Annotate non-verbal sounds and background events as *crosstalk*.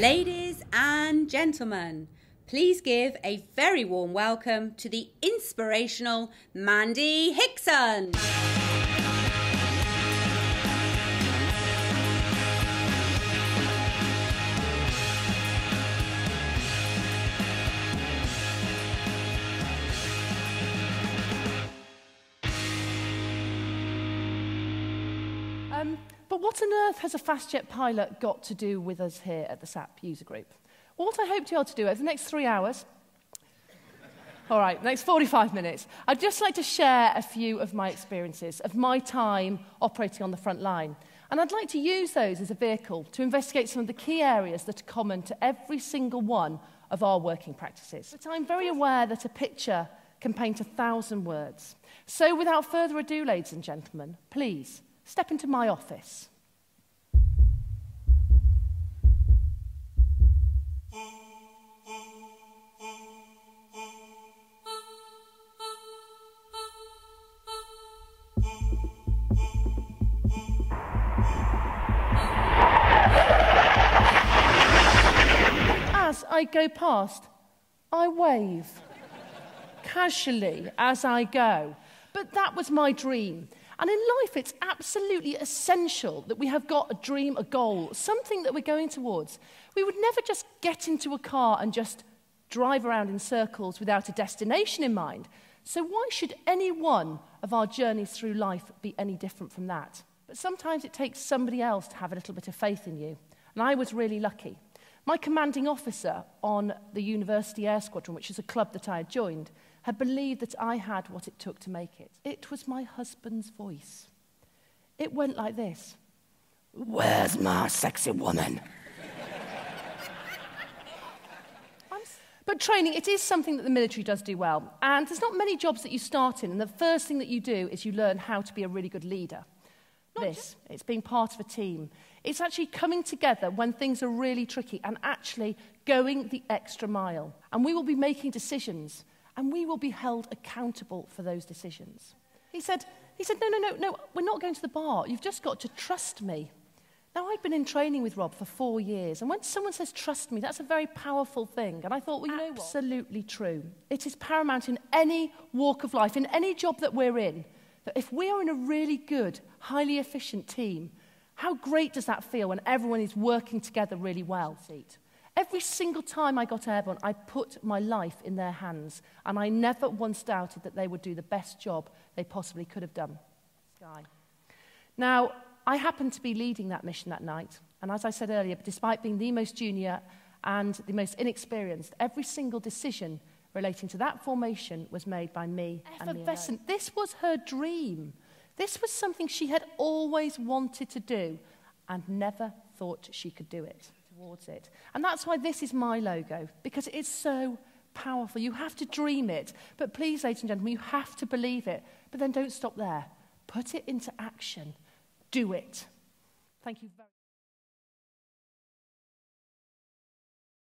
Ladies and gentlemen, please give a very warm welcome to the inspirational Mandy Hickson. Um, but what on earth has a fast jet pilot got to do with us here at the SAP user group? What I hope to be able to do over the next three hours, all right, next 45 minutes, I'd just like to share a few of my experiences of my time operating on the front line. And I'd like to use those as a vehicle to investigate some of the key areas that are common to every single one of our working practices. But I'm very aware that a picture can paint a thousand words. So without further ado, ladies and gentlemen, please step into my office. As I go past, I wave casually as I go. But that was my dream. And in life, it's absolutely essential that we have got a dream, a goal, something that we're going towards. We would never just get into a car and just drive around in circles without a destination in mind. So, why should any one of our journeys through life be any different from that? But sometimes it takes somebody else to have a little bit of faith in you. And I was really lucky. My commanding officer on the University Air Squadron, which is a club that I had joined, had believed that I had what it took to make it. It was my husband's voice. It went like this Where's my sexy woman? *laughs* But training, it is something that the military does do well. And there's not many jobs that you start in, and the first thing that you do is you learn how to be a really good leader. This, it's being part of a team. It's actually coming together when things are really tricky and actually going the extra mile. And we will be making decisions and we will be held accountable for those decisions. He said, he said, no, no, no, no, we're not going to the bar. You've just got to trust me. Now, I've been in training with Rob for four years, and when someone says trust me, that's a very powerful thing. And I thought, well, you know what? Absolutely true. It is paramount in any walk of life, in any job that we're in, that if we are in a really good, highly efficient team, how great does that feel when everyone is working together really well? Seat. Every single time I got airborne, I put my life in their hands, and I never once doubted that they would do the best job they possibly could have done. Sky. Now, I happened to be leading that mission that night, and as I said earlier, despite being the most junior and the most inexperienced, every single decision relating to that formation was made by me Effervescent. me This was her dream. This was something she had always wanted to do and never thought she could do it towards it. And that's why this is my logo, because it is so powerful. You have to dream it. But please, ladies and gentlemen, you have to believe it. But then don't stop there. Put it into action. Do it. Thank you very